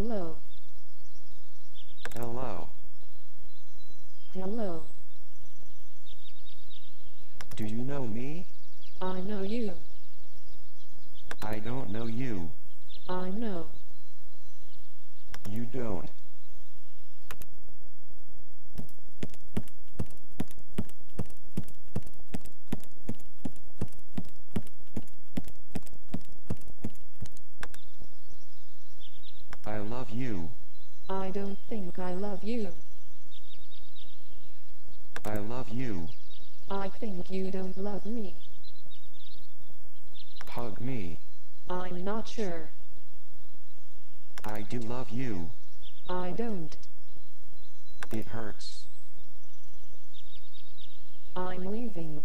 Hello. Hello. Hello. Do you know me? I know you. I don't know you. I know. You don't. I don't think I love you. I love you. I think you don't love me. Hug me. I'm not sure. I do love you. I don't. It hurts. I'm leaving.